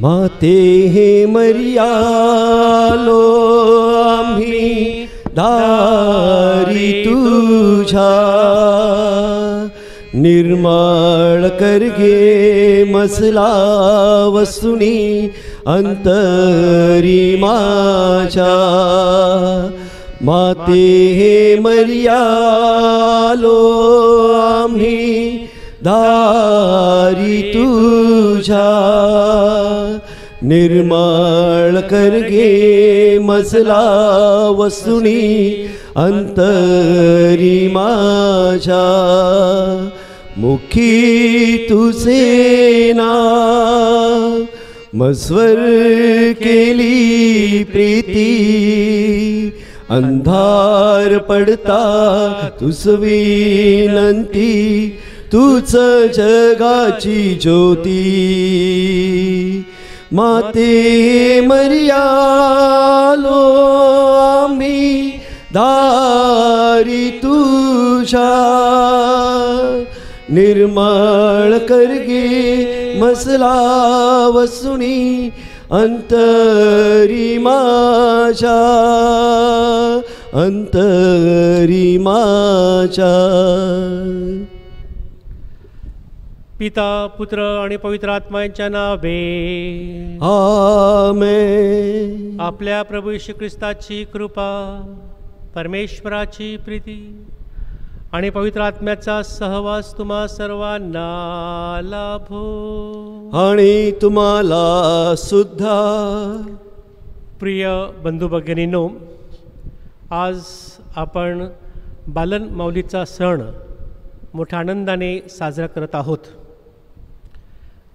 माते हे मर्यालो आम्ही दारी तुझा निर्माण करगे मसला वसुनी अंतरी माझ्या. माते हे मर्यालो आम्ही दारी तुझा निर्माण करगे मसला वसुनी अंतरी माझ्या. मुखी तुझे ना. मस्वर केली प्रीती. अंधार पडता तुसवी विनंती. तूच जगाची ज्योती. माते मर्यालो आम्ही दारी तुझा निर्माण करगे मसला वसुनी अंतरी माझ्या अंतरी माझ्या. पिता पुत्र आणि पवित्र आत्मा यांच्या नावे. आमेन. आपल्या प्रभू येशू ख्रिस्ताची कृपा परमेश्वराची प्रीती आणि पवित्र आत्म्याचा सहवास तुम्हा सर्वांना लाभो. आणि तुम्हाला सुद्धा. प्रिय बंधू भगिनींनो आज आपण बालन माऊलीचा सण मोठ्या आनंदाने साजरा करत आहोत.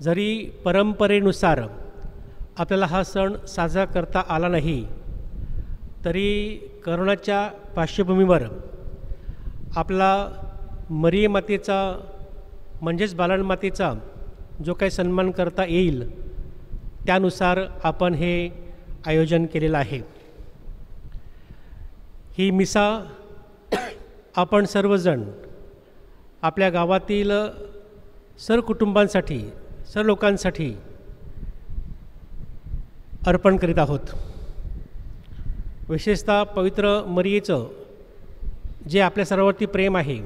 जरी परंपरेनुसार आपल्याला हा सण साजरा करता आला नाही तरी करोनाच्या पार्श्वभूमीवर आपला मरिय मातेचा म्हणजेच बालन मातेचा जो काही सन्मान करता येईल त्यानुसार आपण हे आयोजन केलेलं आहे. ही मिसा आपण सर्वजण आपल्या गावातील सर कुटुंबांसाठी सर्व लोकांसाठी अर्पण करीत आहोत. विशेषतः पवित्र मरियेचं जे आपल्या सर्वावरती प्रेम आहे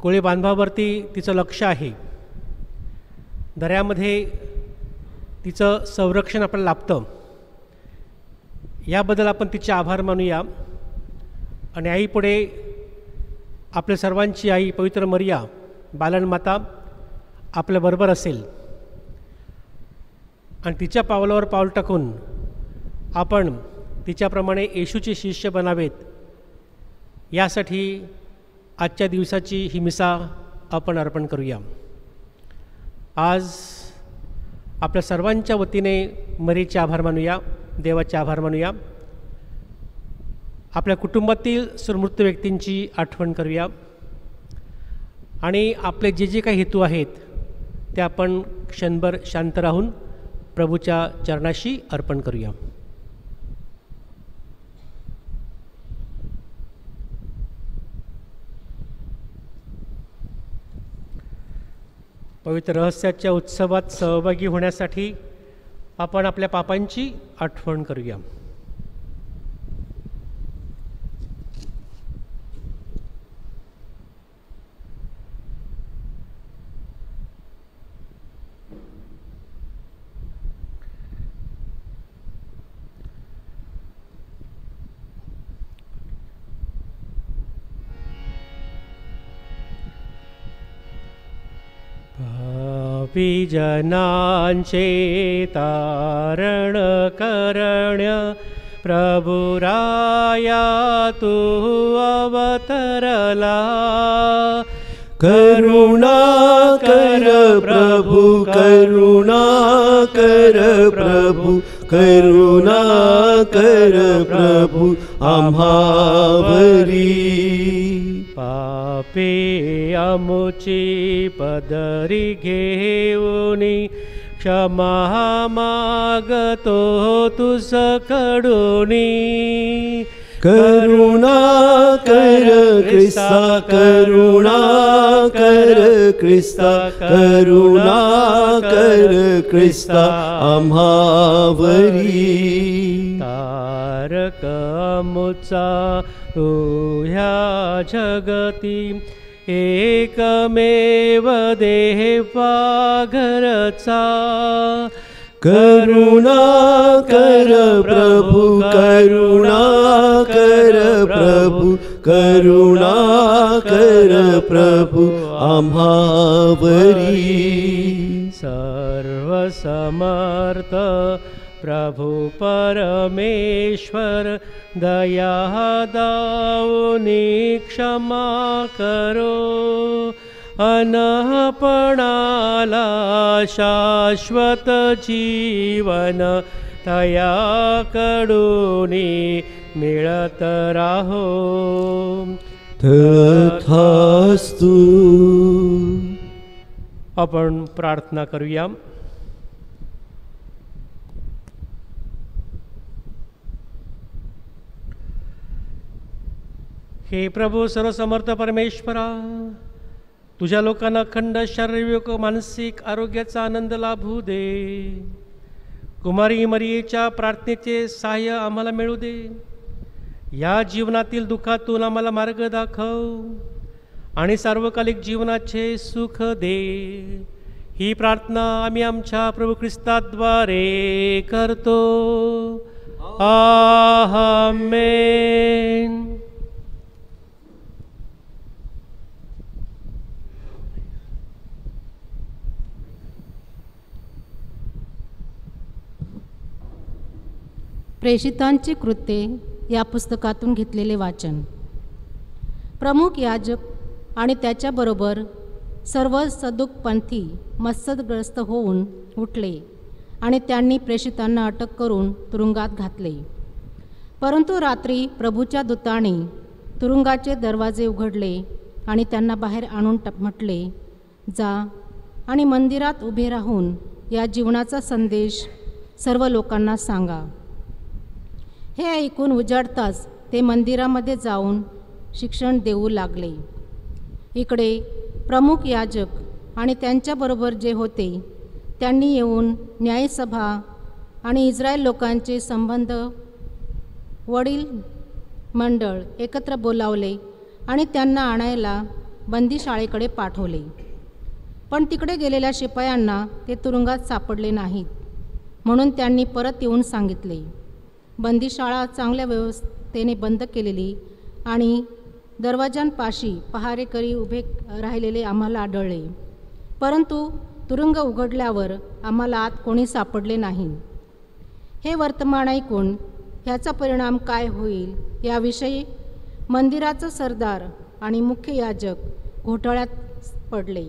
कोळी बांधवावरती तिचं लक्ष आहे दऱ्यामध्ये तिचं संरक्षण आपल्याला लाभतं याबद्दल आपण तिचे आभार मानूया. आणि आईपुढे आपल्या सर्वांची आई पवित्र मरिया बालनमाता आपल्याबरोबर असेल. आणि तिच्या पावलावर पाऊल टाकून आपण तिच्याप्रमाणे येशूचे शिष्य बनावेत. यासाठी आजच्या दिवसाची ही मिसा आपण अर्पण करूया. आज आपल्या सर्वांच्या वतीने मरीचे आभार मानूया देवाचे आभार मानूया. आपल्या कुटुंबातील सुमृत व्यक्तींची आठवण करूया. आणि आपले जे जे काही हेतू आहेत ते आपण क्षणभर शांत राहून प्रभूच्या चरणाशी अर्पण करूया. पवित्र रहस्याच्या उत्सवात सहभागी होण्यासाठी आपण आपल्या पापांची आठवण करूया. पिजना तारणकर्ण्य प्रभु राया तु करुणाकर प्रभु करुणाकर प्रभु करुणा कभु आम् पि अमुची पदरि घे उणि क्षमागतो तु सडुनीुणा करुणा कर क्रिस्तारुणा क्रिस्ता तारकमुचा तू ह्या जगती एकमेव देवा घरचा। करुणा कर प्रभु करुणा कर प्रभु करुणा कर प्रभु आम्हावरी। सर्वसमर्थ प्रभु परमेश्वर दया दाऊनी क्षमा करो अनपणाला शाश्वत जीवन तयाकडूनी मिळत राहो. तथास्तु. आपण प्रार्थना करूया. हे प्रभू सर्वसमर्थ परमेश्वरा तुझ्या लोकांना अखंड शारीरिक व मानसिक आरोग्याचा आनंद लाभू दे. कुमारी मरियेच्या प्रार्थनेचे सहाय्य आम्हाला मिळू दे. या जीवनातील दुःखातून आम्हाला मार्ग दाखव आणि सार्वकालिक जीवनाचे सुख दे. ही प्रार्थना आम्ही आमच्या प्रभू ख्रिस्ताद्वारे करतो. आमेन. प्रेषितांची कृत्ये या पुस्तकातून घेतलेले वाचन. प्रमुख याजक आणि त्याच्याबरोबर सर्व सदुकपंथी मत्सदग्रस्त होऊन उठले आणि त्यांनी प्रेषितांना अटक करून तुरुंगात घातले. परंतु रात्री प्रभूच्या दूताने तुरुंगाचे दरवाजे उघडले आणि त्यांना बाहेर आणून ट म्हटले जा आणि मंदिरात उभे राहून या जीवनाचा संदेश सर्व लोकांना सांगा. हे ऐकून उजाडताच ते मंदिरामध्ये जाऊन शिक्षण देऊ लागले. इकडे प्रमुख याजक आणि त्यांच्याबरोबर जे होते त्यांनी येऊन न्यायसभा आणि इस्रायल लोकांचे संबंध वडील मंडळ एकत्र बोलावले आणि त्यांना आणायला बंदीशाळेकडे पाठवले. पण तिकडे गेलेल्या शिपायांना ते तुरुंगात सापडले नाहीत म्हणून त्यांनी परत येऊन सांगितले. बंदीशाळा चांगल्या व्यवस्थेने बंद केलेली आणि दरवाजांपाशी पहारेकरी उभे राहिलेले आम्हाला आढळले. परंतु तुरुंग उघडल्यावर आम्हाला आत कोणी सापडले नाही. हे वर्तमान ऐकून ह्याचा परिणाम काय होईल याविषयी मंदिराचा सरदार आणि मुख्य याजक घोटाळ्यात पडले.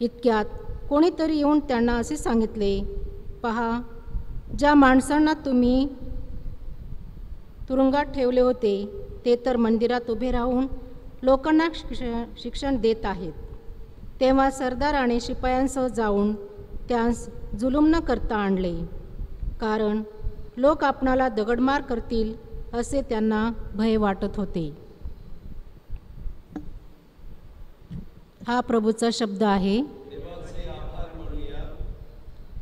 इतक्यात कोणीतरी येऊन त्यांना असे सांगितले पहा ज्या माणसांना तुम्ही तुरुंगात ठेवले होते ते तर मंदिरात उभे राहून लोकांना शिक्ष शिक्षण देत आहेत. तेव्हा सरदार आणि शिपायांसह जाऊन त्यास जुलूम न करता आणले. कारण लोक आपणाला दगडमार करतील असे त्यांना भय वाटत होते. हा प्रभूचा शब्द आहे.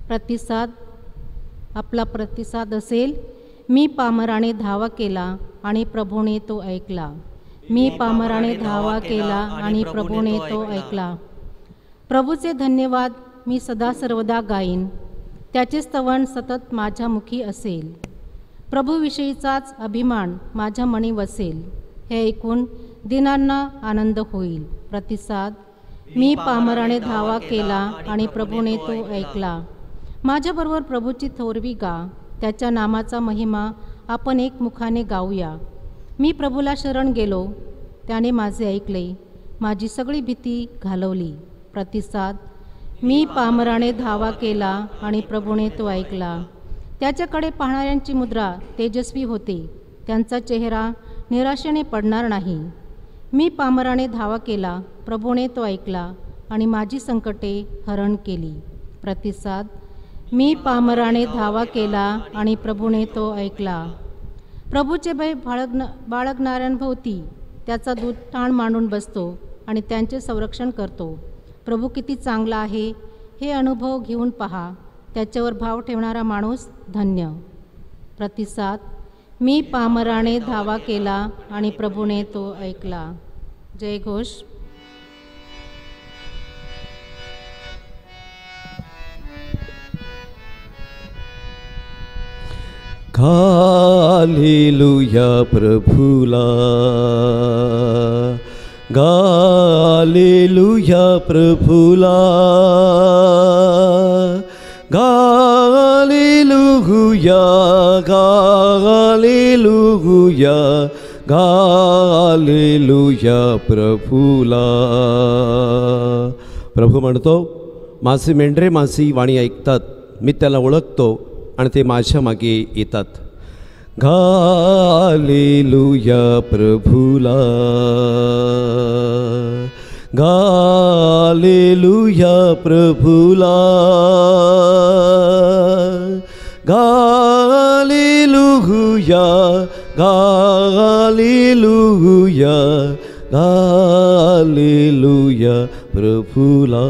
प्रतिसाद आपला प्रतिसाद असेल. मी पामराने धावा केला आणि प्रभूने तो ऐकला. मी पामराने धावा केला आणि प्रभूने तो ऐकला. प्रभूचे धन्यवाद मी सदा सर्वदा गाईन. त्याचे स्तवन सतत माझ्या मुखी असेल. प्रभूविषयीचाच अभिमान माझ्या मनी वसेल. हे ऐकून दिनांना आनंद होईल. प्रतिसाद मी पामराने धावा केला आणि प्रभूने तो ऐकला. माझ्याबरोबर प्रभूची थोरवी गा. त्याच्या नामाचा महिमा आपण एकमुखाने गाऊया. मी प्रभूला शरण गेलो. त्याने माझे ऐकले. माझी सगळी भीती घालवली. प्रतिसाद मी पामराने धावा केला आणि प्रभूने तो ऐकला. त्याच्याकडे पाहणाऱ्यांची मुद्रा तेजस्वी होते. त्यांचा चेहरा निराशेने पडणार नाही. मी पामराने धावा केला. प्रभूने तो ऐकला आणि माझी संकटे हरण केली. प्रतिसाद मी पामराने धावा केला आणि प्रभूने तो ऐकला. प्रभूचे भय बाळगण बाळगणाऱ्यांभोवती त्याचा दूध ठाण मांडून बसतो आणि त्यांचे संरक्षण करतो. प्रभू किती चांगला आहे हे अनुभव घेऊन पहा. त्याच्यावर भाव ठेवणारा माणूस धन्य. प्रतिसाद मी पामराने धावा केला आणि प्रभूने तो ऐकला. जय घोष. गालेलुया प्रभुला. गालेलुया प्रभुला. गालेलुया गालेलुया गालेलुया प्रभुला. प्रभू म्हणतो मासे मेंढरे मासी वाणी ऐकतात. मी त्याला ओळखतो. आणि ते माझ्या मागे येतात. घालेलुया प्रभूला. घालेलुया प्रभूला. घालेलुया घालेलुया घालेलुया प्रभूला.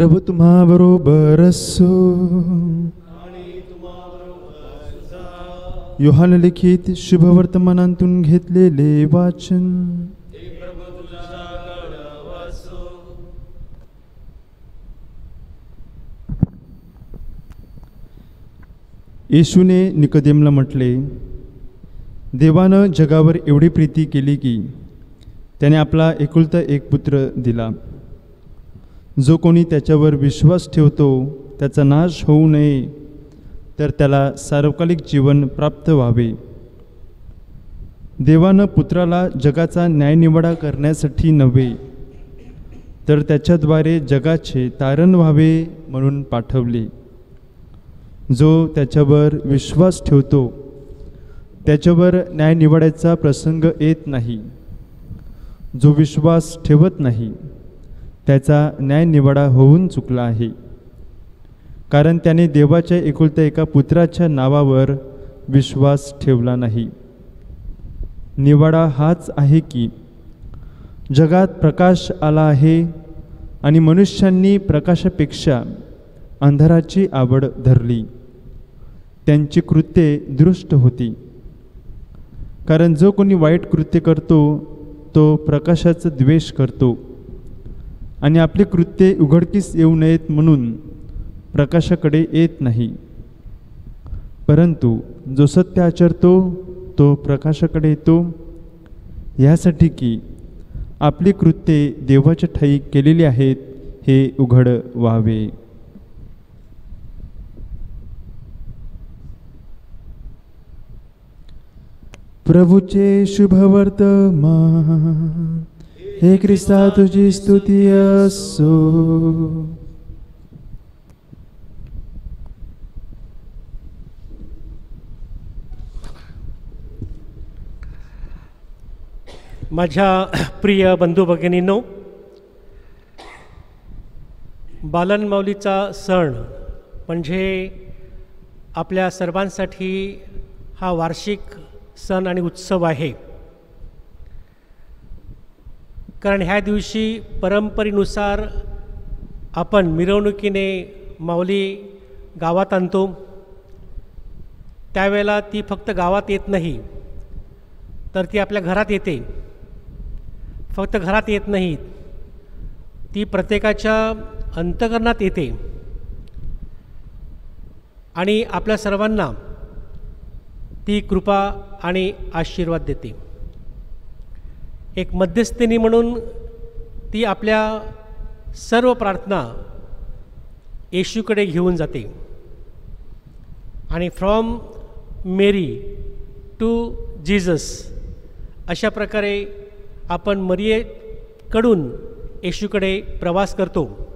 प्रभू तुम्हा बरोबर असो. योहान लिखित शुभवर्तमानांतून घेतलेले वाचन. येशूने निकदेमला म्हटले देवानं जगावर एवढी प्रीती केली की त्याने आपला एकुलता एक पुत्र दिला. जो कोणी त्याच्यावर विश्वास ठेवतो त्याचा नाश होऊ नये तर त्याला सार्वकालिक जीवन प्राप्त व्हावे. देवानं पुत्राला जगाचा न्यायनिवाडा करण्यासाठी नव्हे तर त्याच्याद्वारे जगाचे तारण व्हावे म्हणून पाठवले. जो त्याच्यावर विश्वास ठेवतो त्याच्यावर न्यायनिवाड्याचा प्रसंग येत नाही. जो विश्वास ठेवत नाही त्याचा न्यायनिवाडा होऊन चुकला आहे. कारण त्याने देवाच्या एकुलत्या एका पुत्राच्या नावावर विश्वास ठेवला नाही. निवाडा हाच आहे की जगात प्रकाश आला आहे आणि मनुष्यांनी प्रकाशापेक्षा अंधाराची आवड धरली. त्यांची कृत्ये दृष्ट होती. कारण जो कोणी वाईट कृत्य करतो तो प्रकाशाचा द्वेष करतो. आणि आपली कृत्ये उघडकीस येऊ नयेत म्हणून प्रकाशाकडे येत नाही. परंतु जो सत्य आचरतो तो प्रकाशाकडे येतो. यासाठी की आपली कृत्ये देवाच्या ठाई केलेली आहेत हे उघड व्हावे. प्रभूचे शुभवर्तमान हे ख्रिस्ता तुझी स्तुती असो. माझ्या प्रिय बंधू भगिनींनो बालनमाऊलीचा सण म्हणजे आपल्या सर्वांसाठी हा वार्षिक सण आणि उत्सव आहे. कारण ह्या दिवशी परंपरेनुसार आपण मिरवणुकीने माऊली गावात आणतो. त्यावेळेला ती फक्त गावात येत नाही तर ती आपल्या घरात येते. फक्त घरात येत नाही ती प्रत्येकाच्या अंतकरणात येते. आणि आपल्या सर्वांना ती कृपा आणि आशीर्वाद देते. एक मध्यस्थिनी म्हणून ती आपल्या सर्व प्रार्थना येशूकडे घेऊन जाते. आणि फ्रॉम मेरी टू जीजस अशा प्रकारे आपण मरियेकडून येशूकडे प्रवास करतो.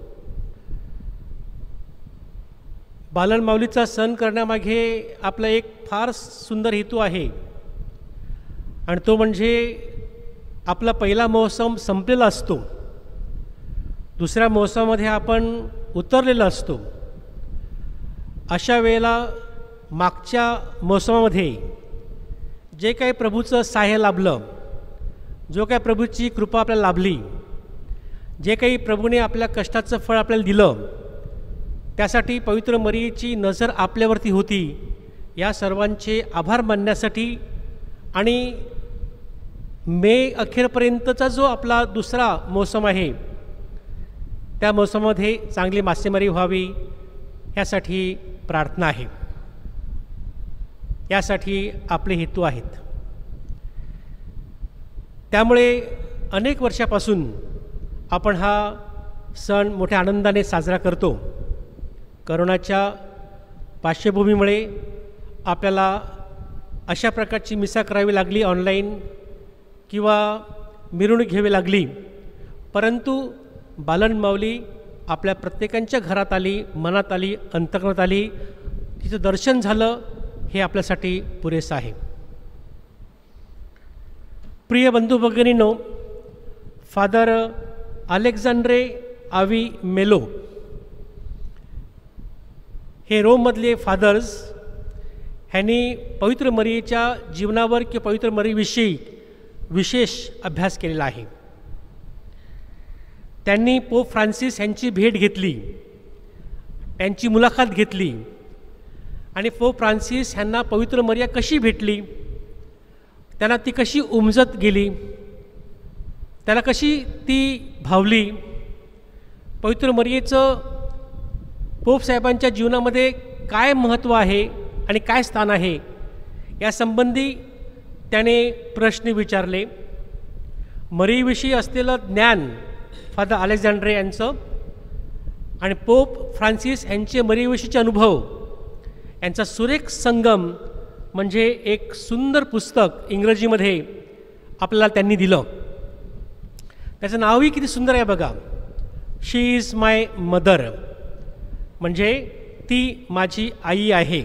बालनमाऊलीचा सण करण्यामागे आपला एक फार सुंदर हेतू आहे. आणि तो म्हणजे आपला पहिला मौसम संपलेला असतो. दुसऱ्या मोसमामध्ये आपण उतरलेला असतो. अशा वेळेला मागच्या मोसमामध्ये जे काही प्रभूचं सहाय्य लाभलं जो काही प्रभूची कृपा आपल्याला लाभली जे काही प्रभूने आपल्या कष्टाचं फळ आपल्याला दिलं त्यासाठी पवित्र मरीची नजर आपल्यावरती होती. या सर्वांचे आभार मानण्यासाठी आणि मे अखेरपर्यंतचा जो आपला दुसरा मोसम आहे त्या मोसमामध्ये चांगली मासेमारी व्हावी यासाठी प्रार्थना आहे. यासाठी आपले हेतू आहेत. त्यामुळे अनेक वर्षापासून आपण हा सण मोठ्या आनंदाने साजरा करतो. करोनाच्या पार्श्वभूमीमुळे आपल्याला अशा प्रकारची मिसा करावी लागली ऑनलाईन किंवा मिरवणूक घ्यावी लागली परंतु बालन माऊली आपल्या प्रत्येकांच्या घरात आली मनात आली अंतकरणात आली तिचं दर्शन झालं हे आपल्यासाठी पुरेसं आहे. प्रिय बंधू भगिनीनो फादर अलेक्झांड्रे आवी मेलो हे रोममधले फादर्स ह्यांनी पवित्र मरीच्या जीवनावर किंवा पवित्र मरीविषयी विशेष अभ्यास केलेला आहे. त्यांनी पोप फ्रान्सिस यांची भेट घेतली त्यांची मुलाखत घेतली आणि पोप फ्रान्सिस ह्यांना पवित्र मर्या कशी भेटली त्यांना ती कशी उमजत गेली त्याला कशी ती भावली पवित्र मर्येचं पोप साहेबांच्या जीवनामध्ये काय महत्त्व आहे आणि काय स्थान आहे यासंबंधी त्याने प्रश्न विचारले मरीविषयी असलेलं ज्ञान फादर अलेक्झांड्रे यांचं आणि पोप फ्रान्सिस यांचे मरीविषयीचे अनुभव यांचा सुरेख संगम म्हणजे एक सुंदर पुस्तक इंग्रजीमध्ये आपल्याला त्यांनी दिलं. त्याचं नावही किती सुंदर आहे बघा. शी इज माय मदर म्हणजे ती माझी आई आहे.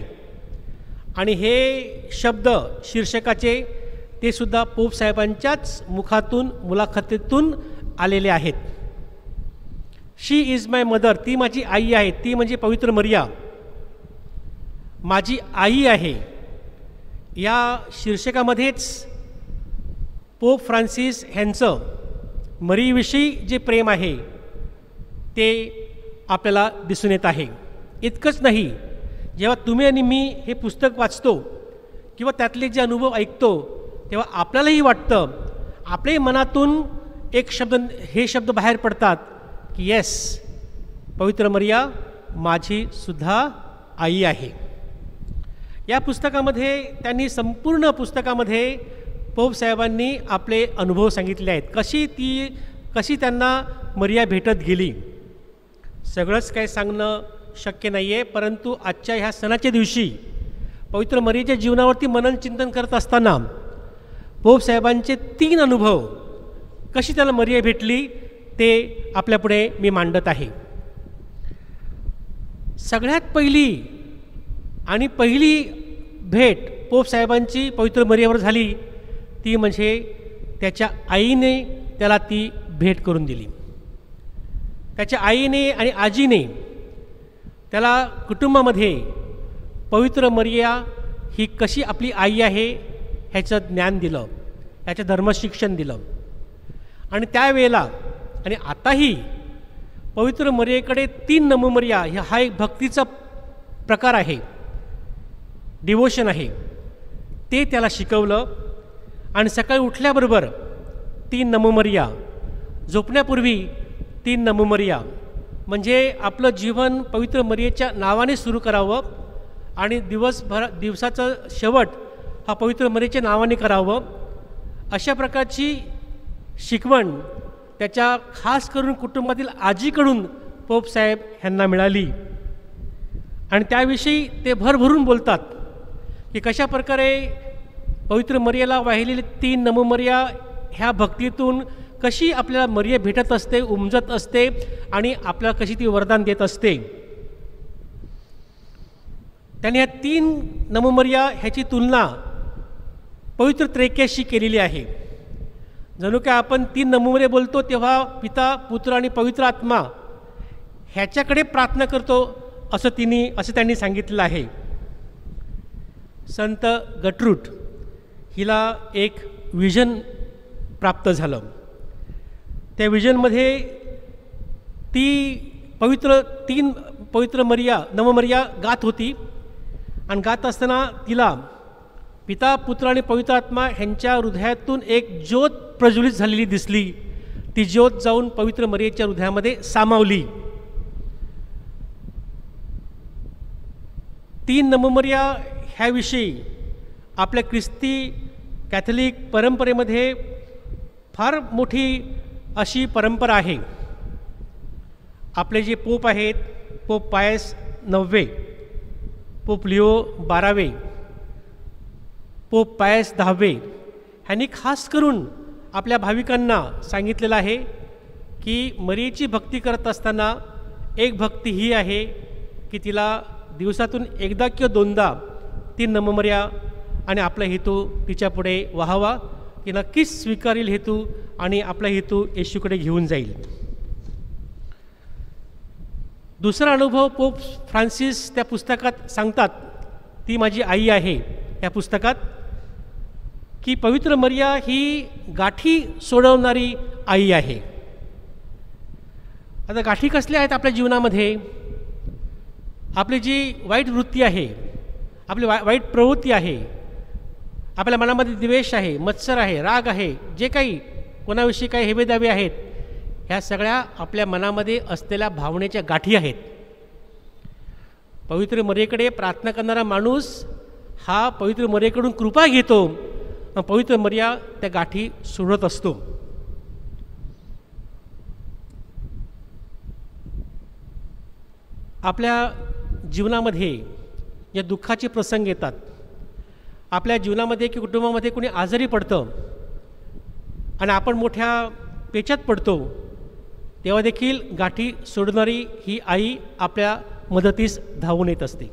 आणि हे शब्द शीर्षकाचे ते सुद्धा पोप साहेबांच्याच मुखातून मुलाखतीतून आलेले आहेत. शी इज माय मदर ती माझी आई आहे. ती म्हणजे पवित्र मर्या. माझी आई आहे. या शीर्षकामध्येच पोप फ्रान्सिस ह्यांचं मरीविषयी जे प्रेम आहे ते आपल्याला दिसून येत आहे. इतकंच नाही जेव्हा तुम्ही आणि मी हे पुस्तक वाचतो किंवा त्यातले जे अनुभव ऐकतो तेव्हा आपल्यालाही वाटतं आपल्याही मनातून एक शब्द हे शब्द बाहेर पडतात की येस पवित्र मर्या माझी सुद्धा आई आहे. या पुस्तकामध्ये त्यांनी संपूर्ण पुस्तकामध्ये पोप साहेबांनी आपले अनुभव सांगितले आहेत. कशी ती कशी त्यांना मर्या भेटत गेली? सगळंच काही सांगणं शक्य नाही आहे परंतु आजच्या ह्या सणाच्या दिवशी पवित्र मर्याच्या जीवनावरती मनन चिंतन करत असताना पोपसाहेबांचे तीन अनुभव. कशी त्याला मर्यादा भेटली ते आपल्यापुढे मी मांडत आहे. सगळ्यात पहिली आणि पहिली भेट पोपसाहेबांची पवित्र मर्यावर झाली ती म्हणजे त्याच्या आईने त्याला ती भेट करून दिली. त्याच्या आईने आणि आजीने त्याला कुटुंबामध्ये पवित्र मर्या ही कशी आपली आई आहे ह्याचं ज्ञान दिलं ह्याचं धर्मशिक्षण दिलं. आणि त्यावेळेला आणि आताही पवित्र मर्येकडे तीन नमोमर्या ह्या हा एक भक्तीचा प्रकार आहे डिवोशन आहे. ते त्याला शिकवलं आणि सकाळी उठल्याबरोबर तीन नमोमर्या झोपण्यापूर्वी तीन नमोमर्या म्हणजे आपलं जीवन पवित्र मर्येच्या नावाने सुरू करावं आणि दिवसभर दिवसाचं शेवट हा पवित्र मरीच्या नावाने करावं. अशा प्रकारची शिकवण त्याच्या खास करून कुटुंबातील आजीकडून पोपसाहेब ह्यांना मिळाली. आणि त्याविषयी ते भरभरून बोलतात की कशा प्रकारे पवित्र मर्याला वाहिलेली तीन नमोमर्या ह्या भक्तीतून कशी आपल्याला मर्या भेटत असते उमजत असते आणि आपल्याला कशी ती वरदान देत असते. त्याने ह्या तीन नमोमर्या ह्याची तुलना पवित्र त्रैक्याशी केलेली आहे. जणू काय आपण तीन नमुने बोलतो तेव्हा पिता पुत्र आणि पवित्र आत्मा ह्याच्याकडे प्रार्थना करतो असं तिने असं त्यांनी सांगितलेलं आहे. संत गटरूट हिला एक विजन प्राप्त झालं. त्या विजनमध्ये ती पवित्र तीन पवित्र मर्या नवमर्या गात होती. आणि गात असताना तिला पिता पुत्र आणि पवित्र आत्मा ह्यांच्या हृदयातून एक ज्योत प्रज्वलित झालेली दिसली. ती ज्योत जाऊन पवित्र मरियेच्या हृदयामध्ये सामावली. तीन नममर्या ह्याविषयी आपल्या ख्रिस्ती कॅथलिक परंपरेमध्ये फार मोठी अशी परंपरा आहे. आपले जे पोप आहेत पोप पायस नववे पोप लिओ बारावे पोप पायस दहावे ह्यांनी खास करून आपल्या भाविकांना सांगितलेलं आहे की मरीची भक्ती करत असताना एक भक्ती ही आहे की तिला दिवसातून एकदा किंवा दोनदा ती नममर्या आणि आपला हेतू तिच्यापुढे व्हावा ती नक्कीच स्वीकारील हेतू आणि आपला हेतू येशूकडे घेऊन जाईल. दुसरा अनुभव पोप फ्रान्सिस त्या पुस्तकात सांगतात ती माझी आई आहे. या पुस्तकात की पवित्र मर्या ही गाठी सोडवणारी आई आहे. आता गाठी कसल्या आहेत आपल्या जीवनामध्ये? आपली जी वाईट वृत्ती आहे आपली वा वाईट प्रवृत्ती आहे आपल्या मनामध्ये द्वेष आहे मत्सर आहे राग आहे जे काही कोणाविषयी काही हेवेदावे आहेत ह्या सगळ्या आपल्या मनामध्ये असलेल्या भावनेच्या गाठी आहेत. पवित्र मरेकडे प्रार्थना करणारा माणूस हा पवित्र मरेकडून कृपा घेतो पवित्र मर्या त्या गाठी सोडत असतो. आपल्या जीवनामध्ये या दुःखाचे प्रसंग येतात. आपल्या जीवनामध्ये की कुटुंबामध्ये कोणी आजारी पडतं आणि आपण मोठ्या पेचात पडतो तेव्हा देखील गाठी सोडणारी ही आई आपल्या मदतीस धावून येत असते.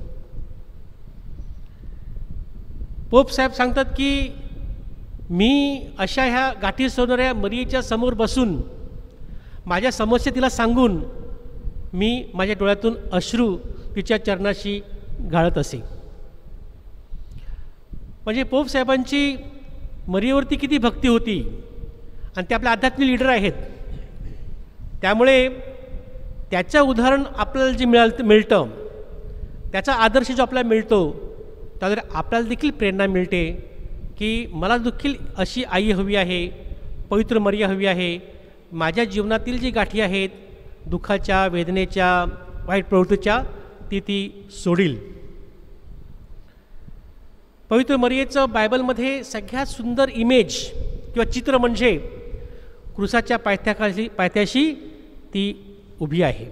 पोप साहेब सांगतात की मी अशा ह्या गाठी सोडणाऱ्या मरीच्या समोर बसून माझ्या समस्या तिला सांगून मी माझ्या डोळ्यातून अश्रू तिच्या चरणाशी गाळत असे. म्हणजे पोप साहेबांची मरीवरती किती भक्ती होती आणि ते आपले आध्यात्मिक लीडर आहेत. त्यामुळे त्याचं उदाहरण आपल्याला जे मिळाल मिळतं त्याचा आदर्श जो आपल्याला मिळतो त्याद्वारे आपल्याला देखील प्रेरणा मिळते. की मला देखील अशी आई हवी आहे पवित्र मर्या हवी आहे. माझ्या जीवनातील जी गाठी आहेत दुःखाच्या वेदनेच्या वाईट प्रवृत्तीच्या ती ती सोडील. पवित्र मर्येचं बायबलमध्ये सगळ्यात सुंदर इमेज किंवा चित्र म्हणजे कृसाच्या पायथ्याखाली पायथ्याशी ती उभी आहे.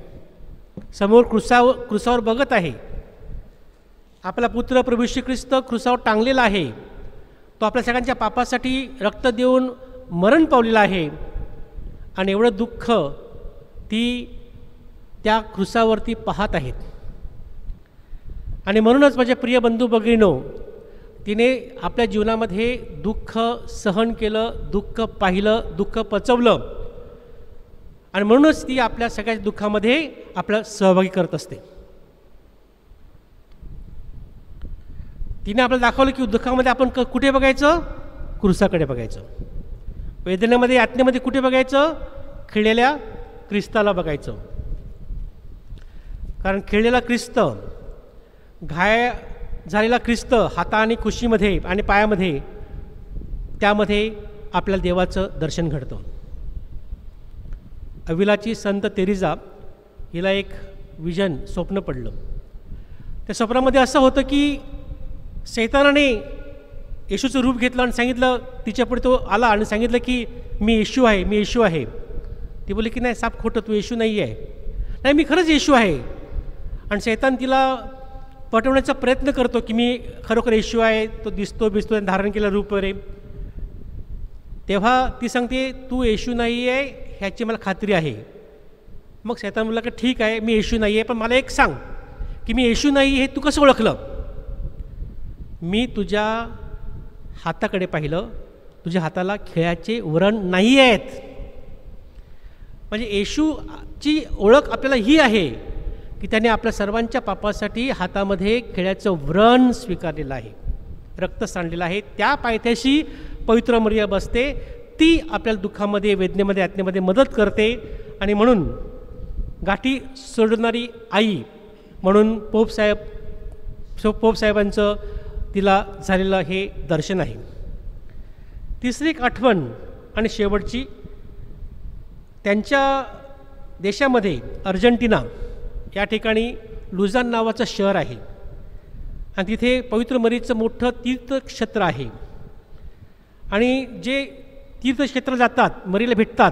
समोर कृसाव कृसावर बघत आहे. आपला पुत्र प्रभू श्री ख्रिस्त कृसावर टांगलेला आहे. तो आपल्या सगळ्यांच्या पापासाठी रक्त देऊन मरण पावलेला आहे. आणि एवढं दुःख ती त्या क्रुसावरती पाहत आहेत. आणि म्हणूनच माझ्या प्रिय बंधू भगिनो तिने आपल्या जीवनामध्ये दुःख सहन केलं दुःख पाहिलं दुःख पचवलं. आणि म्हणूनच ती आपल्या सगळ्या दुःखामध्ये आपलं सहभागी करत असते. तिने आपल्याला दाखवलं की दुःखामध्ये आपण क कुठे बघायचं? क्रुसाकडे बघायचं. वेदनेमध्ये यातनेमध्ये कुठे बघायचं? खिळलेल्या क्रिस्ताला बघायचं. कारण खिळलेला ख्रिस्त घाय झालेला ख्रिस्त हाता आणि खुशीमध्ये आणि पायामध्ये त्यामध्ये आपल्याला देवाचं दर्शन घडतं. अविलाची संत तेरिजा हिला एक विजन स्वप्न पडलं. त्या स्वप्नामध्ये असं होतं की सैतानाने येशूचं रूप घेतलं आणि सांगितलं तिच्यापुढे तो आला आणि सांगितलं की मी येशू आहे मी येशू आहे. ती बोलली की नाही साप खोटं तू येशू नाही आहे. नाही मी खरंच येशू आहे. आणि सैतान तिला पटवण्याचा प्रयत्न करतो की मी खरोखर येशू आहे तो दिसतो बिसतो धारण केलं रूप वगैरे तेव्हा ती सांगते तू येशू नाही आहे ह्याची मला खात्री आहे. मग सैतान म्हणला की ठीक आहे मी येशू नाही आहे पण मला एक सांग की मी येशू नाही हे तू कसं ओळखलं? मी तुझ्या हाताकडे पाहिलं. तुझ्या हाताला खेळाचे वरण नाही आहेत म्हणजे येशूची ओळख आपल्याला ही आहे की त्याने आपल्या सर्वांच्या पापासाठी हातामध्ये खेळाचं व्रण स्वीकारलेलं आहे. रक्त सांडलेलं आहे. त्या पायथ्याशी पवित्र मर्या बसते ती आपल्याला दुःखामध्ये वेदनेमध्ये यातनेमध्ये मदत करते. आणि म्हणून गाठी सोडणारी आई म्हणून पोपसाहेब सो पोप साहेबांचं तिला झालेलं हे दर्शन आहे. तिसरी एक आठवण आणि शेवटची त्यांच्या देशामध्ये अर्जेंटिना या ठिकाणी लुझान नावाचं शहर आहे. आणि तिथे पवित्र मरीचं मोठं तीर्थक्षेत्र आहे. आणि जे तीर्थक्षेत्र जातात मरीला भेटतात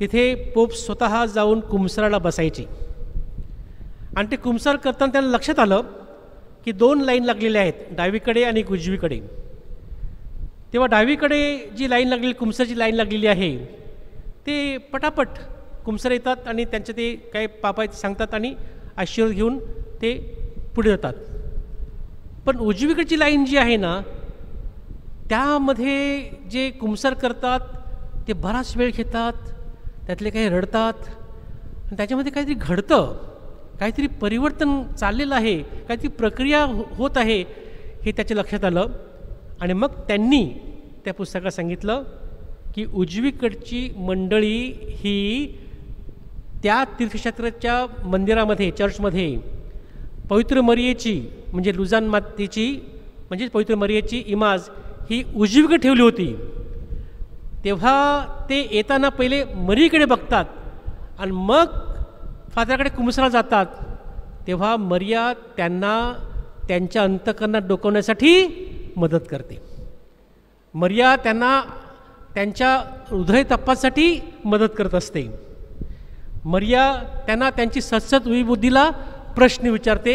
तिथे पोप स्वतः जाऊन कुमसराला बसायचे. आणि ते कुंभसार करताना त्यांना लक्षात आलं की दोन लाईन लागलेल्या आहेत डावीकडे आणि एक उजवीकडे. तेव्हा डावीकडे जी लाईन लागलेली कुमसरची लाईन लागलेली आहे ते पटापट कुमसर येतात आणि त्यांचे ते काय पाप आहेत सांगतात आणि आशीर्वाद घेऊन ते पुढे जातात. पण उजवीकडची लाईन जी आहे ना त्यामध्ये जे कुमसर करतात ते बराच वेळ घेतात त्यातले काही रडतात आणि त्याच्यामध्ये काहीतरी घडतं. काहीतरी परिवर्तन चाललेलं आहे काहीतरी प्रक्रिया हो होत आहे हे त्याच्या लक्षात आलं. आणि मग त्यांनी त्या पुस्तकात सांगितलं की उजवीकडची मंडळी ही त्या तीर्थक्षेत्राच्या मंदिरामध्ये चर्चमध्ये पवित्र मरियेची म्हणजे लुझान मातेची म्हणजेच पवित्र मरियेची इमाज ही उजवीकडे ठेवली होती. तेव्हा ते येताना पहिले मरीकडे बघतात. आणि मग फादराकडे कुंभसरा जातात. तेव्हा मर्या त्यांना त्यांच्या अंतकरणात डोकवण्यासाठी मदत करते. मर्या त्यांना त्यांच्या हृदय तपासाठी मदत करत असते. मर्या त्यांना त्यांची सत्सत विबुद्धीला प्रश्न विचारते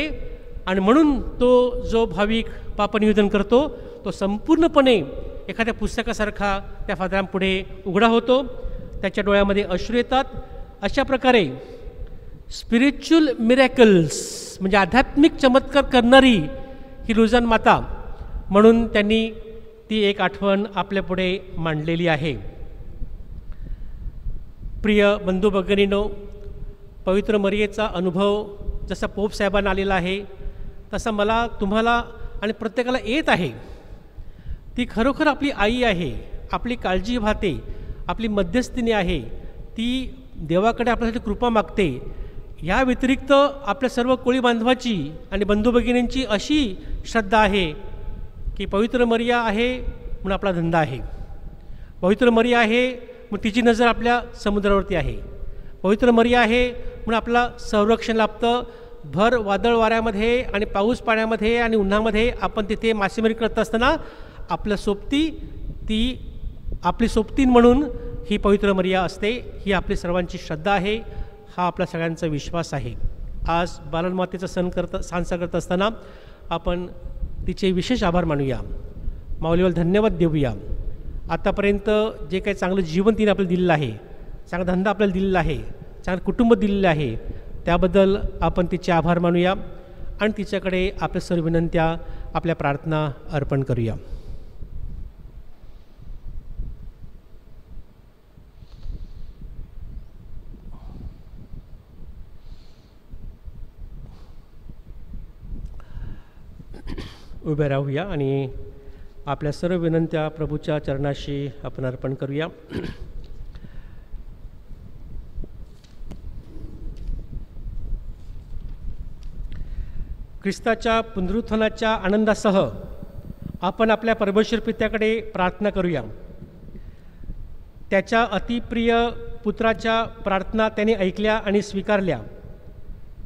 आणि म्हणून तो जो भाविक पापनिवेदन करतो तो संपूर्णपणे एखाद्या पुस्तकासारखा त्या फादरांपुढे उघडा होतो. त्याच्या डोळ्यामध्ये अश्रू येतात. अशा प्रकारे स्पिरिच्युअल मिरॅकल्स म्हणजे आध्यात्मिक चमत्कार करणारी ही रुजन माता म्हणून त्यांनी ती एक आठवण आपल्यापुढे मांडलेली आहे. प्रिय बंधू भगिनीनो पवित्र मरियेचा अनुभव जसा पोप साहेबांना आलेला आहे तसा मला तुम्हाला आणि प्रत्येकाला येत आहे. ती खरोखर आपली आई आहे आपली काळजी वाहते आपली मध्यस्थिनी आहे ती देवाकडे आपल्यासाठी कृपा मागते या व्यतिरिक्त आपल्या सर्व कोळी बांधवाची आणि बंधू भगिनींची अशी श्रद्धा आहे की पवित्र मर्या आहे म्हणून आपला धंदा आहे. पवित्र मर्या आहे मग तिची नजर आपल्या समुद्रावरती आहे. पवित्र मर्या आहे म्हणून आपला संरक्षण लाभतं. भर वादळ वाऱ्यामध्ये आणि पाऊस पाण्यामध्ये आणि उन्हामध्ये आपण तिथे मासेमारी करत असताना आपलं सोबती ती आपली सोबतीन म्हणून ही पवित्र मर्या असते. ही आपली सर्वांची श्रद्धा आहे. हा आपला सगळ्यांचा विश्वास आहे. आज बालनमातेचा सण करत सण करत असताना आपण तिचे विशेष आभार मानूया. माऊलीवर धन्यवाद देऊया. आतापर्यंत जे काही चांगलं जीवन तिने आपल्याला दिलेलं आहे चांगला धंदा आपल्याला दिलेला आहे चांगलं कुटुंब दिलेलं आहे त्याबद्दल आपण तिचे आभार मानूया आणि तिच्याकडे आपल्या सर्व विनंत्या आपल्या प्रार्थना अर्पण करूया. उभे राहूया आणि आपल्या सर्व विनंत्या प्रभूच्या चरणाशी आपण अर्पण करूया. ख्रिस्ताच्या पुनरुत्थानाच्या आनंदासह आपण आपल्या परमेश्वर पित्याकडे प्रार्थना करूया. त्याच्या अतिप्रिय पुत्राच्या प्रार्थना त्याने ऐकल्या आणि स्वीकारल्या.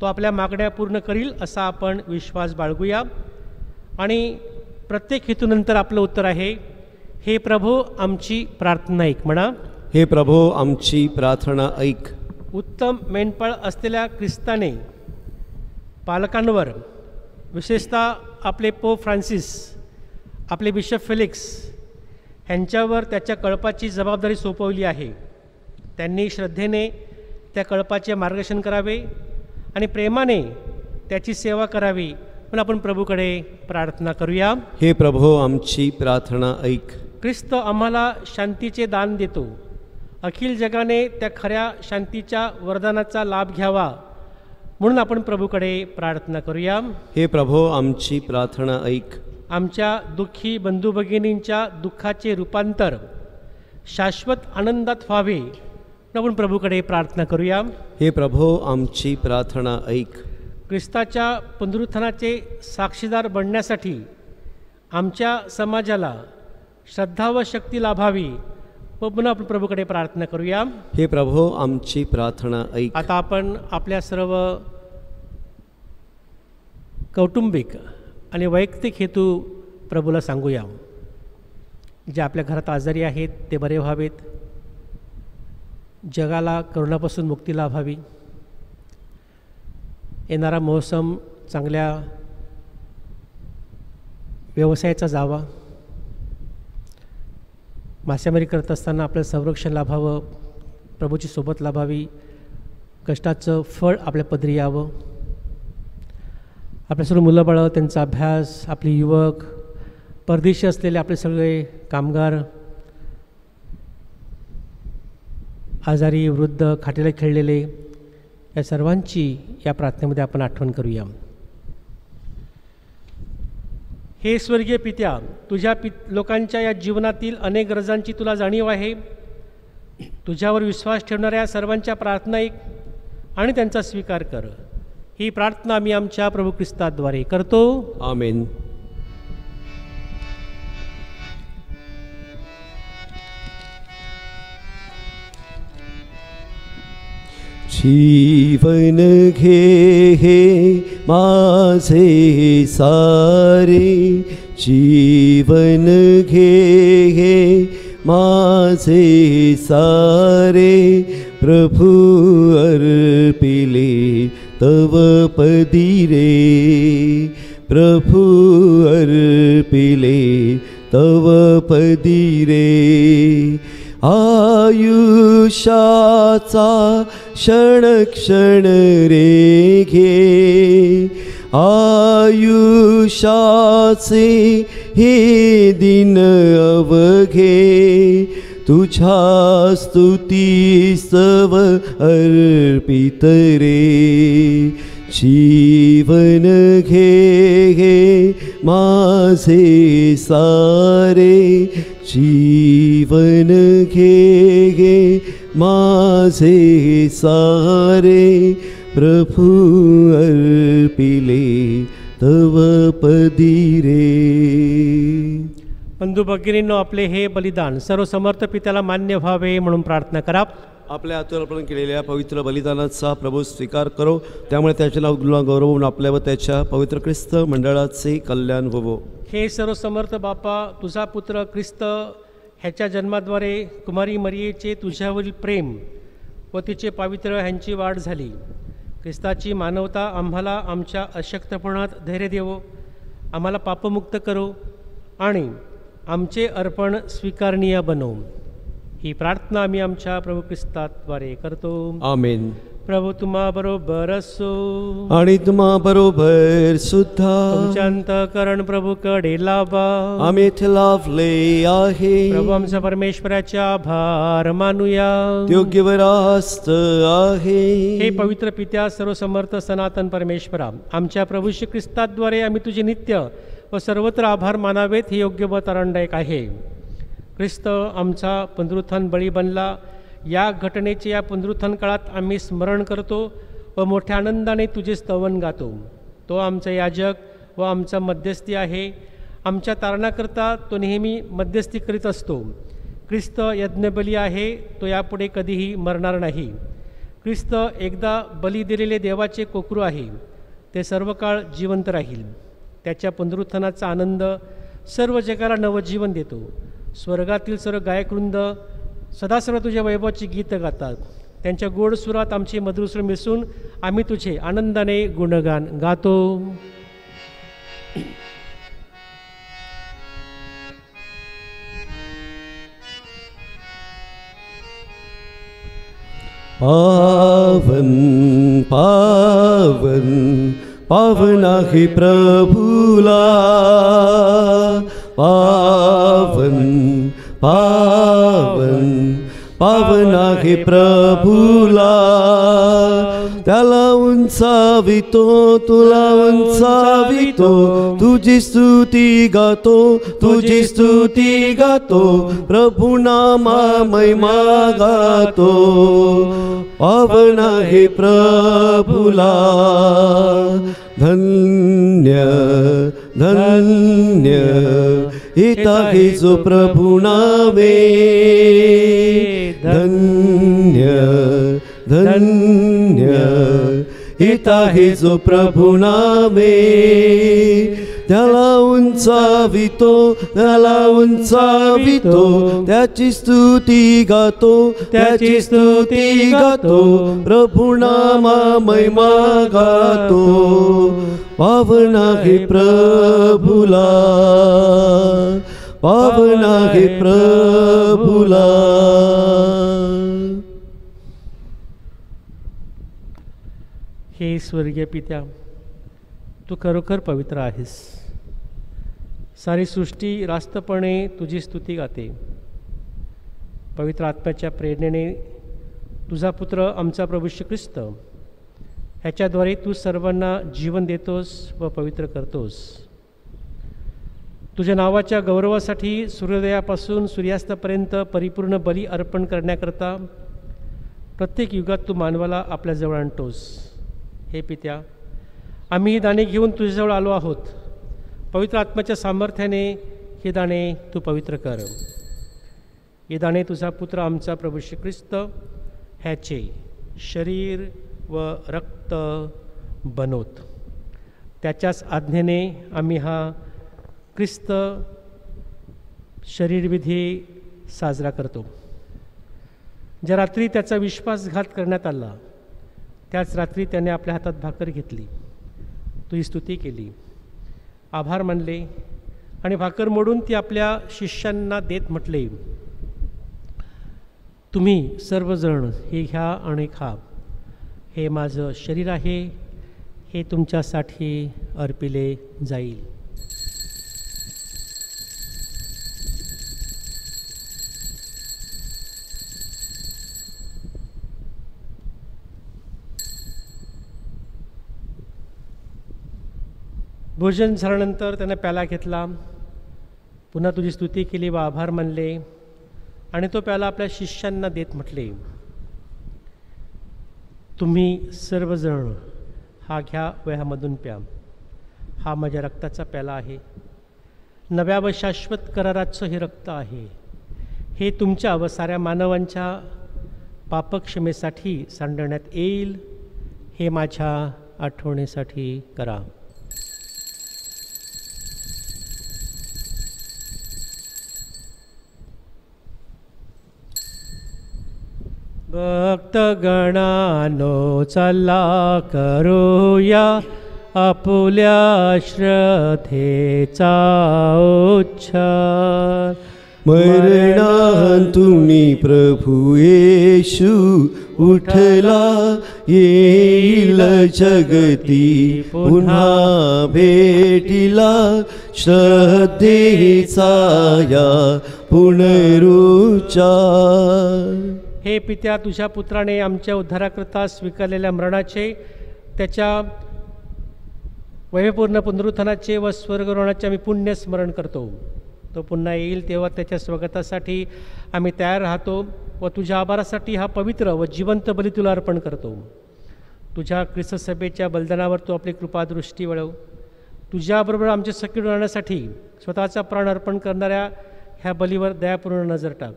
तो आपल्या मागण्या पूर्ण करील असा आपण विश्वास बाळगूया. आणि प्रत्येक हेतूनंतर आपलं उत्तर आहे हे प्रभू आमची प्रार्थना ऐक म्हणा. हे प्रभो आमची प्रार्थना ऐक. उत्तम मेंढपाळ असलेल्या ख्रिस्ताने पालकांवर विशेषतः आपले पोप फ्रान्सिस आपले बिशप फेलिक्स ह्यांच्यावर त्याच्या कळपाची जबाबदारी सोपवली आहे. त्यांनी श्रद्धेने त्या कळपाचे मार्गदर्शन करावे आणि प्रेमाने त्याची सेवा करावी म्हणून आपण प्रभूकडे प्रार्थना करूया. हे प्रभो आमची प्रार्थना ऐक. ख्रिस्त आम्हाला शांतीचे दान देतो. अखिल जगाने त्या खऱ्या शांतीच्या वरदानाचा लाभ घ्यावा. म्हणून आपण प्रभूकडे प्रार्थना करूया. हे प्रभो आमची प्रार्थना ऐक. आमच्या दुःखी बंधू भगिनींच्या दुःखाचे रूपांतर शाश्वत आनंदात व्हावे. आपण प्रभूकडे प्रार्थना करूया. हे प्रभो आमची प्रार्थना ऐक. ख्रिस्ताच्या पुनरुत्थानाचे साक्षीदार बनण्यासाठी आमच्या समाजाला श्रद्धा व शक्ती लाभावी व पुन्हा आपण प्रभूकडे प्रार्थना करूया. हे प्रभो आमची प्रार्थना ऐक. आता आपण आपल्या सर्व कौटुंबिक आणि वैयक्तिक हेतू प्रभूला सांगूया. जे आपल्या घरात आजारी आहेत ते बरे व्हावेत. जगाला करोनापासून मुक्ती लाभावी. येणारा मोसम चांगल्या व्यवसायाचा जावा. मासेमारी करत असताना आपलं संरक्षण लाभावं प्रभूची सोबत लाभावी कष्टाचं फळ आपल्या पदरी यावं. आपल्या सर्व मुलंबाळं त्यांचा अभ्यास आपले युवक परदेशी असलेले आपले सगळे कामगार आजारी वृद्ध खाटेला खेळलेले या सर्वांची या प्रार्थनेमध्ये आपण आठवण करूया. हे स्वर्गीय पित्या तुझ्या पि लोकांच्या या जीवनातील अनेक गरजांची तुला जाणीव आहे. तुझ्यावर विश्वास ठेवणाऱ्या सर्वांच्या प्रार्थना एक आणि त्यांचा स्वीकार कर. ही प्रार्थना आम्ही आमच्या प्रभू ख्रिस्ताद्वारे करतो. आमेन. जीवन घे हे माझे सारे जीवन घे हे माझे सारे प्रभु अर्पिले तव पदिरे. प्रभु अर्पिले तव पदिरे. आयुष्याचा क्षण क्षण रे घे आयुष्याचे हे दिन अवघे तुझ्या स्तुती सव अर्पित रे. जीवन घे घे माझे सारे जीवन माझे सारे प्रभु अर्पिले तव पदिरे बंधू भगिनींनो आपले हे बलिदान सर्व समर्थ पित्याला मान्य व्हावे म्हणून प्रार्थना करा. आपल्या हातून अर्पण केलेल्या पवित्र बलिदानाचा प्रभू स्वीकार करो. त्यामुळे त्याच्या नाव गौरवून आपल्या व त्याच्या पवित्र ख्रिस्त मंडळाचे कल्याण होवो. हे सर्व समर्थ बापा तुझा पुत्र ख्रिस्त ह्याच्या जन्माद्वारे कुमारी मरियेचे तुझ्यावरील प्रेम व तिचे पावित्र्य ह्यांची वाढ झाली. ख्रिस्ताची मानवता आम्हाला आमच्या अशक्तपणात धैर्य देवो. आम्हाला पापमुक्त करो आणि आमचे अर्पण स्वीकारणीय बनवू. ही प्रार्थना आम्ही आमच्या प्रभू ख्रिस्ताद्वारे करतो. आमेन. प्रभू तुम्हा बरोबर असो. आणि तुम्हा बरोबर सुद्धा. तुमच्या अंतकरण प्रभूकडे लावा. आम्ही इथे लाभले आहे. प्रभू आमच्या परमेश्वराचे आभार मानूया. योग्य वरास्त आहे. हे पवित्र पित्या सर्व समर्थ सनातन परमेश्वरा आमच्या प्रभू श्री ख्रिस्ताद्वारे आम्ही तुझे नित्य व सर्वत्र आभार मानावेत हे योग्य व तारणदायक आहे. ख्रिस्त आमचा पुनरुत्थान बळी बनला. या घटनेचे या पुनरुत्थान काळात आम्ही स्मरण करतो व मोठ्या आनंदाने तुझे स्तवन गातो. तो आमचा याजक व आमचा मध्यस्थी आहे. आमच्या तारणाकरता तो नेहमी मध्यस्थी करीत असतो. ख्रिस्त यज्ञबली आहे तो यापुढे कधीही मरणार नाही. ख्रिस्त एकदा बली दिलेले देवाचे कोकरू आहे. ते सर्व काळ जिवंत राहील. त्याच्या पुनरुत्थानाचा आनंद सर्व जगाला नवजीवन देतो. स्वर्गातील सर्व गायकवृंद सदा सर्व तुझ्या वैभवाची गीतं गातात. त्यांच्या गोड सुरात आमची मधुरसूर मिसळून आम्ही तुझे आनंदाने गुणगान गातो. पावन पावन पावन आहे प्रभुला. पावन पावन पावन आहे प्रभूला. त्याला उंचावितो तुला उंचावितो. तुझी स्तुती गातो तुझी स्तुती गातो. प्रभू नामा महिमा गातो पावन आहे प्रभूला. धन्य धन्य हिता हि सुप्रभुणा वे धन्य धरण्य हिता हे जो प्रभू नामे. त्याला उंचावितो त्याला उंचावितो त्याची स्तुती गातो त्याची स्तुती गातो प्रभू नामा महिमा गातो. पावन आहे प्रभुला पावन आहे प्रभुला. हे स्वर्गीय पित्या तू खरोखर पवित्र आहेस. सारी सृष्टी रास्तपणे तुझी स्तुती गाते. पवित्र आत्म्याच्या प्रेरणेने तुझा पुत्र आमचा प्रभू श्री ख्रिस्त ह्याच्याद्वारे तू सर्वांना जीवन देतोस व पवित्र करतोस. तुझ्या नावाच्या गौरवासाठी सूर्योदयापासून सूर्यास्तापर्यंत परिपूर्ण बली अर्पण करण्याकरता प्रत्येक युगात तू मानवाला आपल्याजवळ आणतोस. हे पित्या आम्ही ही दाणे घेऊन तुझ्याजवळ आलो आहोत. पवित्र आत्म्याच्या सामर्थ्याने हे दाणे तू पवित्र कर. हे दाणे तुझा पुत्र आमचा प्रभू श्री ख्रिस्त ह्याचे शरीर व रक्त बनवत त्याच्याच आज्ञेने आम्ही हा ख्रिस्त शरीरविधी साजरा करतो. ज्या रात्री त्याचा विश्वासघात करण्यात आला त्याच रात्री त्याने आपल्या हातात भाकर घेतली. तुझी स्तुती केली. आभार मानले आणि भाकर मोडून ती आपल्या शिष्यांना देत म्हटले तुम्ही सर्वजण हे घ्या आणि खा. हे माझं शरीर आहे. हे तुमच्यासाठी अर्पिले जाईल. भोजन झाल्यानंतर त्याने प्याला घेतला. पुन्हा तुझी स्तुती केली व आभार मानले आणि तो प्याला आपल्या शिष्यांना देत म्हटले तुम्ही सर्वजण हा घ्या व ह्यामधून प्या. हा माझ्या रक्ताचा प्याला आहे. नव्या व शाश्वत कराराचं हे रक्त आहे. हे तुमच्या व साऱ्या मानवांच्या पापक्षमेसाठी सांडण्यात येईल. हे माझ्या आठवणीसाठी करा. भक्तगणानो चला करूया आपुल्या श्रद्धेचा उच्चार तुम्ही प्रभू येशू उठला येईल जगती पुन्हा भेटिला श्रद्धेचा या पुनरुच्चार. हे पित्या तुझ्या पुत्राने आमच्या उद्धाराकरता स्वीकारलेल्या मरणाचे त्याच्या वैभवपूर्ण पुनरुत्थानाचे व स्वर्गरोहणाचे आम्ही पुण्य स्मरण करतो. तो पुन्हा येईल तेव्हा त्याच्या स्वागतासाठी आम्ही तयार राहतो व तुझ्या आभारासाठी हा पवित्र व जिवंत बली तुला अर्पण करतो. तुझ्या ख्रिस्त सभेच्या बलिदानावर तू आपली कृपादृष्टी वळव. तुझ्याबरोबर आमचे सखी राहण्यासाठी स्वतःचा प्राण अर्पण करणाऱ्या ह्या बलीवर दयापूर्ण नजर टाक.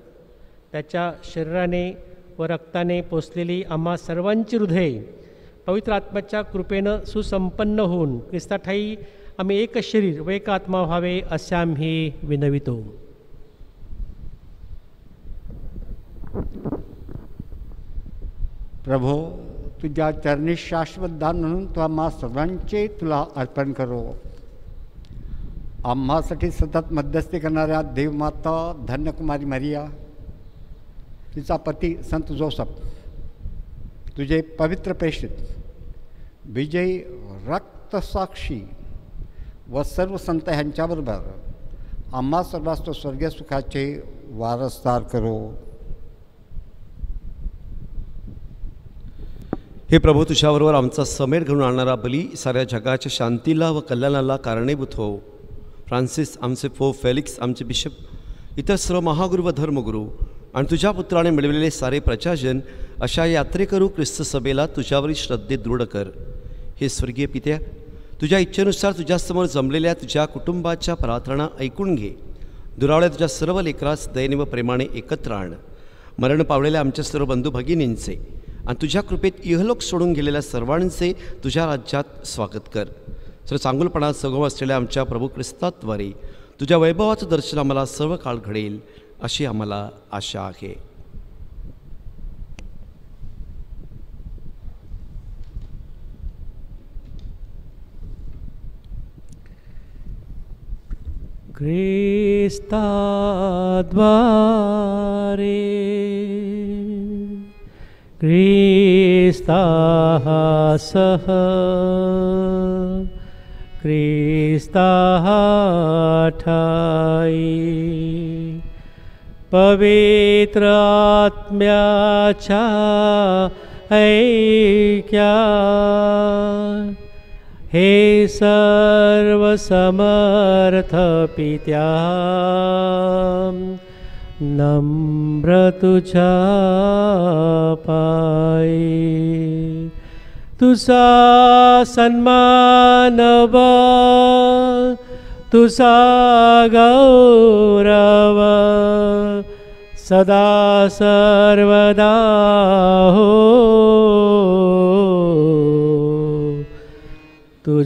त्याच्या शरीराने व रक्ताने पोचलेली आम्हा सर्वांची हृदये पवित्र आत्म्याच्या कृपेनं सुसंपन्न होऊन ख्रिस्ताठाई आम्ही एक शरीर व एक आत्मा व्हावे असे आम्ही विनवितो. प्रभो तुझ्या चरणी शाश्वत दान म्हणून तू आम्हा सर्वांचे तुला अर्पण करो. आम्हासाठी सतत मध्यस्थी करणाऱ्या देवमाता धन्यकुमारी मरिया तिचा पती संत जोसफ. तुझे पवित्र प्रेषित विजयी रक्तसाक्षी व सर्व संत ह्यांच्याबरोबर आम्हा सर्वांस तो स्वर्गीय सुखाचे वारसदार करो. हे प्रभू तुझ्याबरोबर आमचा समेट घडून आणणारा बली साऱ्या जगाच्या शांतीला व कल्याणाला कारणीभूत हो. फ्रान्सिस आमचे फो फेलिक्स आमचे बिशप इतर सर्व महागुरू व धर्मगुरू आणि तुझ्या पुत्राने मिळवलेले सारे प्रचाजन अशा यात्रेकरू ख्रिस्त सभेला तुझ्यावरील श्रद्धे दृढ कर. हे स्वर्गीय पित्या तुझ्या इच्छेनुसार तुझ्यासमोर जमलेल्या तुझ्या कुटुंबाच्या प्रार्थना ऐकून घे. दुरावल्या तुझ्या सर्व लेकरास दयने व प्रेमाने एकत्र आण. मरण पावलेल्या आमच्या सर्व बंधू भगिनींचे आणि तुझ्या कृपेत इहलोक सोडून गेलेल्या सर्वांचे तुझ्या राज्यात स्वागत कर. सर चांगुलपणात सगोम असलेल्या आमच्या प्रभू ख्रिस्ताद्वारे तुझ्या वैभवाचं दर्शन आम्हाला सर्व काळ घडेल. अशी आम्हाला आशा आहे. क्रिस्ताद्वारे क्रिस्ताः सह क्रिस्ताः ठाई पवित्रात्म्या चय क्या हे सर्वसमर्थपि नम्रतुछ तु सा सन्मानवा त गौरव सदा सर्वदा हो।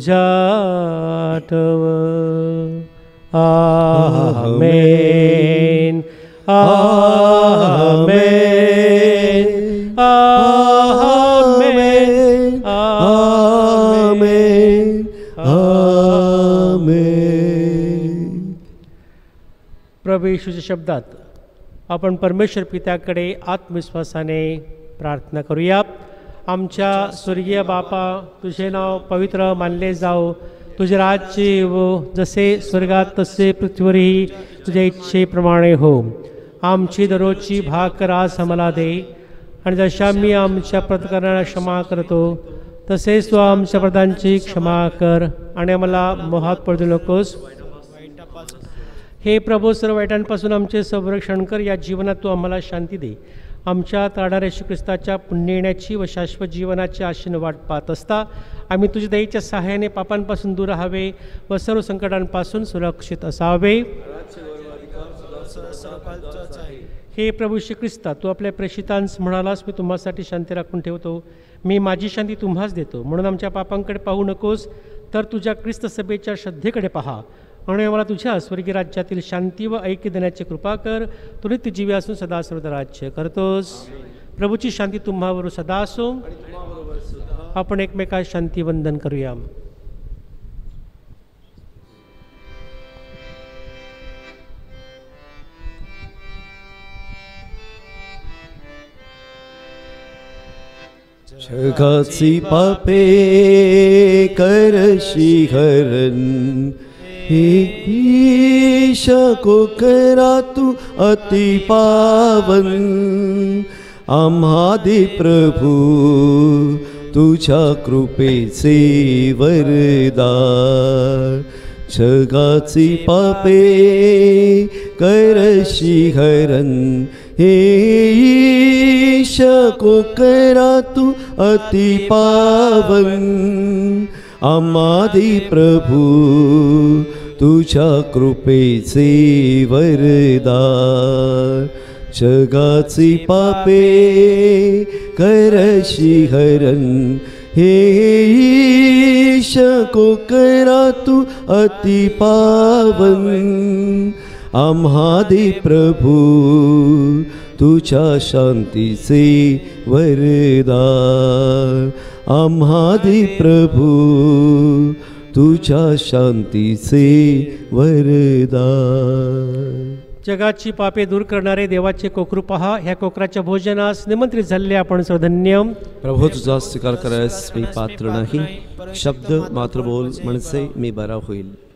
जठव आमेन। आ प्रभू येशूच्या शब्दात आपण परमेश्वर पित्याकडे आत्मविश्वासाने प्रार्थना करूया. आमच्या स्वर्गीय बापा तुझे नाव पवित्र मानले जाओ. तुझे राज्य व जसे स्वर्गात तसे पृथ्वीवरही तुझ्या इच्छेप्रमाणे हो. आमची दररोजची भाकर आज आम्हाला दे. आणि जशा मी आमच्या प्रतकरणाला क्षमा करतो तसेच तू आमच्या प्रधानची क्षमा कर आणि आम्हाला मोहात पडू नकोस. हे प्रभू सर्व वाईटांपासून आमचे संरक्षण कर या जीवनात तू आम्हाला शांती दे. आमच्या ताडाऱ्या येशू ख्रिस्ताच्या पुण्य येण्याची व शाश्वत जीवनाची आशीन वाट पाहत असता आम्ही तुझ्या दयेच्या सहाय्याने पापांपासून दूर राहावे व सर्व संकटांपासून सुरक्षित असावे. हे प्रभू श्री ख्रिस्ता तू आपल्या प्रेषितांस म्हणालास मी तुम्हासाठी शांती राखून ठेवतो. मी माझी शांती तुम्हाच देतो. म्हणून आमच्या पापांकडे पाहू नकोस तर तुझ्या ख्रिस्त सभेच्या श्रद्धेकडे पहा. आणि आम्हाला तुझ्या स्वर्गीय राज्यातील शांती व ऐक्य देण्याची कृपा कर. तू नित्यजीवी असून सदा सर्वदा राज्य करतोस. प्रभूची शांती तुम्हावर सदा असो. आपण एकमेकात शांती वंदन करूया. जगाची पापे करशी हरण हे शको करा तू अति पावन आम्हादे प्रभू तुझ्या कृपेचे वरदार जगाची पापे करशी हरण हे शको करा तू अति पावन आमादी प्रभू तुझ्या कृपेचे वरदान. जगाची पापे करशी हरण. हे शको करा तू अति पावन. आम्हादे प्रभू तुझ्या शांतीचे वरदान. आम्हादे प्रभू तुझ्या शांतीचे वरदान. जगाची पापे दूर करणारे देवाचे कोकरू पहा. ह्या कोकराच्या भोजनास निमंत्रित झालेले आपण सर्वधन्य. प्रभू तुझा स्वीकार करायस मी पात्र नाही. शब्द मात्र बोल म्हणजे मी बरा होईल.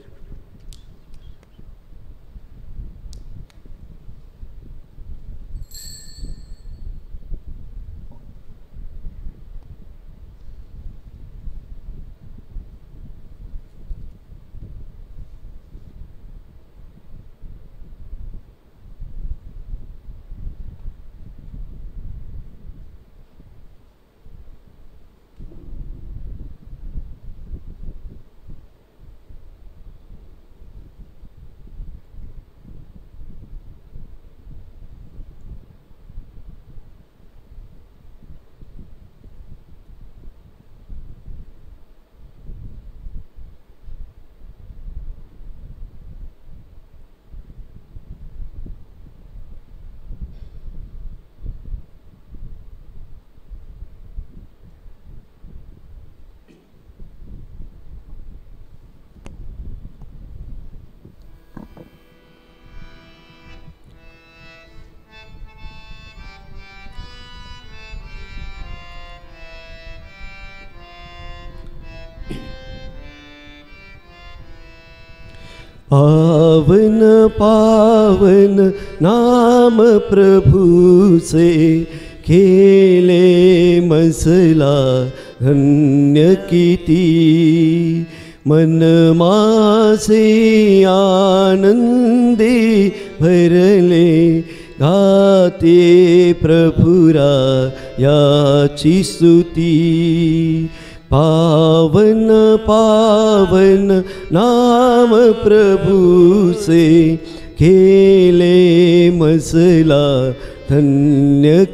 पावन पावन नाम प्रभूचे केले मसला धन्य किती मन माझे आनंदी भरले गाते प्रभुरा याची स्तुती पावन पावन नाम प्रभु से खेले मसला धन्य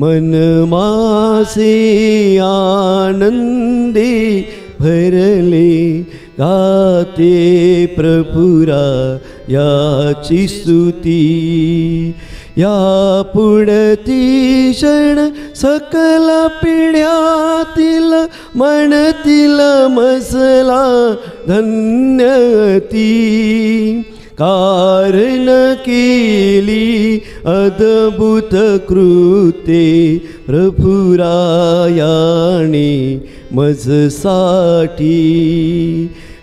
मनमासे आनन्दे भरले गाते प्रभुरा या चि स्तुति। या पुणतिषण सकल पिढ्यातील म्हणतील मसला धन्यती. कारण केली अद्भुत कृते प्रभुरायाने मजसाठी.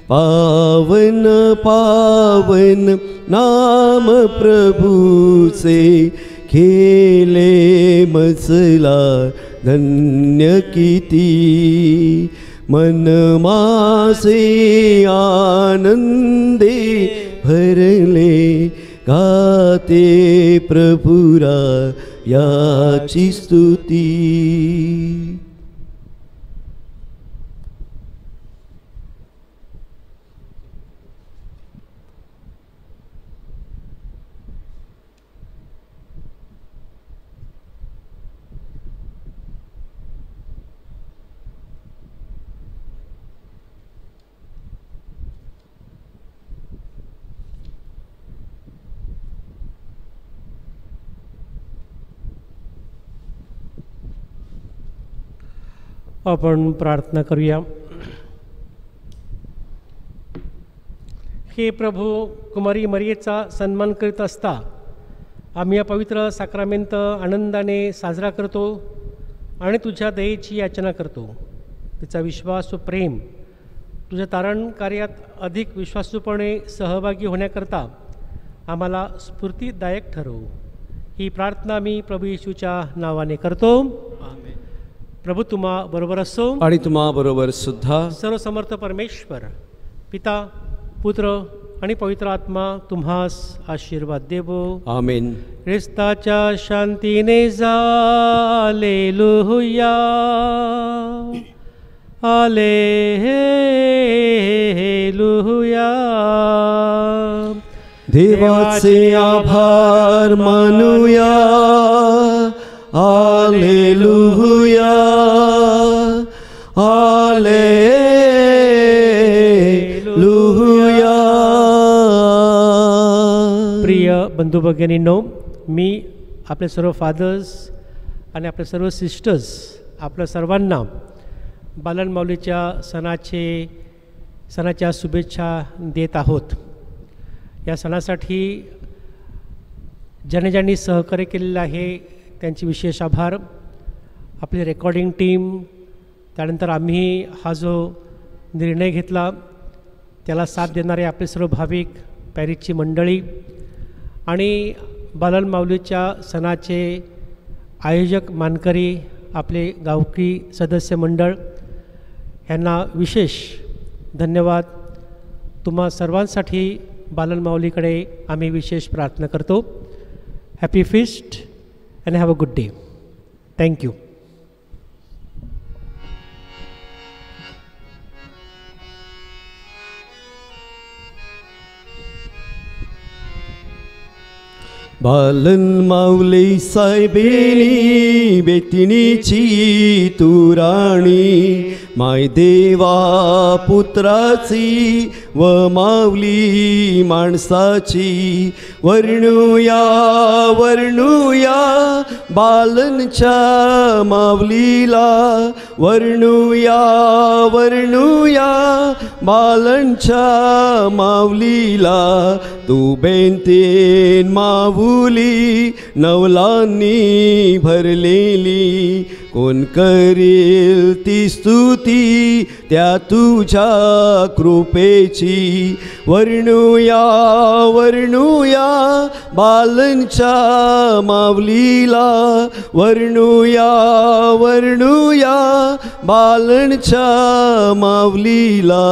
पावन पावन नाम प्रभूचे खेले मजला धन्य किती? मन मासे आनंदे भरले गाते प्रभुरा याची स्तुती. आपण प्रार्थना करूया. हे प्रभू कुमारी मरियेचा सन्मान करीत असता आम्ही या पवित्र साक्रामेंत आनंदाने साजरा करतो आणि तुझ्या दयेची याचना करतो. तिचा विश्वास व प्रेम तुझ्या तारण कार्यात अधिक विश्वासूपणे सहभागी होण्याकरता आम्हाला स्फूर्तीदायक ठरवू. ही प्रार्थना मी प्रभू येशूच्या नावाने करतो. प्रभू तुम्हा बरोबर असो. आणि तुम्हा बरोबर सुद्धा. सर्व समर्थ परमेश्वर पिता पुत्र आणि पवित्र आत्मा तुम्हास आशीर्वाद देवो. आमेन. ख्रिस्ताच्या शांतीने जालेलुया आलेलुया देवाचे आभार मानूया. Alleluia, Alleluia. प्रिय बंधू भगिनींनो मी आपले सर्व फादर्स आणि आपले सर्व सिस्टर्स आपल्या सर्वांना बालन माऊलीच्या सणाचे सणाच्या शुभेच्छा देत आहोत या सणासाठी ज्याने ज्यांनी सहकार्य केलेलं आहे त्यांचे विशेष आभार. आपली रेकॉर्डिंग टीम त्यानंतर आम्ही हा जो निर्णय घेतला त्याला साथ देणारे आपले सर्व भाविक पॅरिसची मंडळी आणि बालन माऊलीच्या सणाचे आयोजक मानकरी आपले गावकी सदस्य मंडळ ह्यांना विशेष धन्यवाद. तुम्हा सर्वांसाठी बालन माऊलीकडे आम्ही विशेष प्रार्थना करतो. Happy feast and have a good day. Thank you. बालन माऊली साहेबेनी बेतिनीची तुराणी माय देवा पुत्राची व माऊली माणसाची वर्णूया वर्णूया बालनच्या माऊलीला वर्णूया वर्णूया बालनच्या माऊलीला. तू बेंतेन माऊली नवलांनी भरलेली. कोण करील ती स्तुती त्या तुझ्या कृपेची. वर्णूया वर्णूया बालंच्या मावलीला. वर्णूया वर्णूया बालंच्या मावलीला.